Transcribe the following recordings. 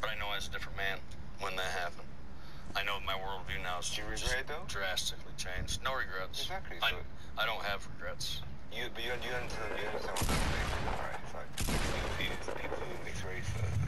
But I know I was a different man when that happened. I know my worldview now is regret though? drastically changed. No regrets. Exactly, I, so- I don't have regrets. You, but you, you understand, you understand what I'm saying, right? It's like, people see it, people who are mixed race as,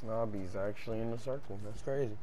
Snobby's actually in the circle. That's crazy.